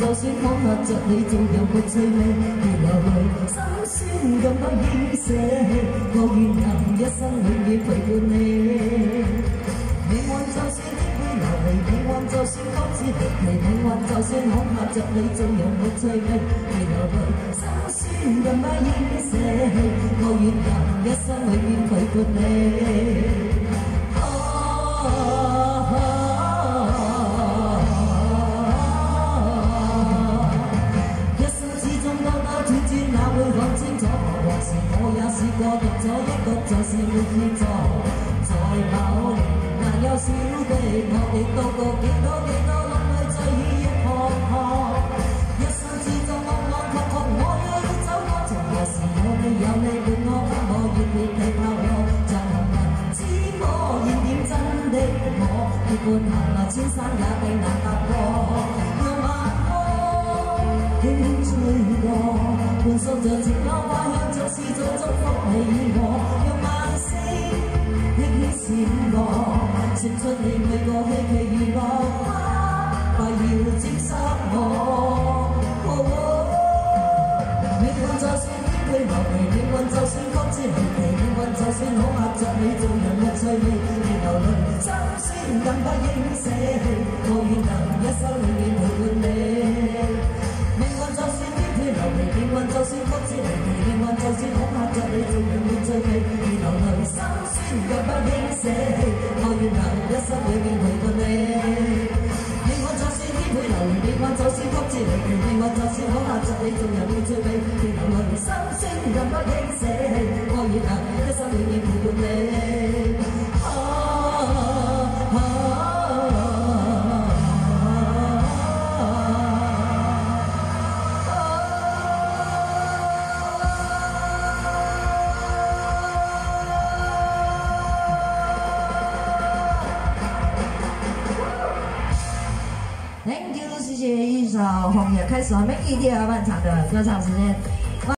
就算可握着你，仲有没趣味？别流泪，心酸更不应舍弃。我愿能一生永远陪伴你。命运就算颠沛流离，命运就算曲折离奇，命运就算可握着你，仲有没趣味？别流泪，心酸更不应舍弃。我愿能一生永远陪伴你。过独咗一个就是没協助，在某年難有小的我亦到過幾多幾多諗去醉意欲學學，一生之中安安確確我要走過，從何時有你有你伴我不我願別地靠我，就能知我現點真的我，結伴行來千山也並難踏過，讓晚風輕輕吹過，伴訴着情歌花香。像是做祝福你我，讓晚星輕輕閃過，傳出你每個希冀娛樂花，快要接收我。命運就算顛沛流離，命運就算曲折離奇，命運就算好壓着你做人嘅趣味，別流淚，心酸更不應捨棄，我願能一生心不應捨棄。我願能一生永远陪伴你。命运就算顛沛流，命运就算曲折离奇，命运就算恐嚇着你，做人沒趣味，别流淚心酸卻不應捨棄。我願能一生永远陪然后我们也开始了 maggie 第二半场的歌唱时间。